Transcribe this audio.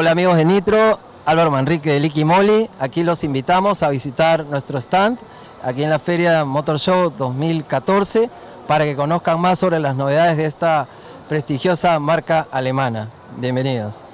Hola amigos de Nitro, Álvaro Manrique de Licky Moly. Aquí los invitamos a visitar nuestro stand aquí en la Feria Motor Show 2014 para que conozcan más sobre las novedades de esta prestigiosa marca alemana. Bienvenidos.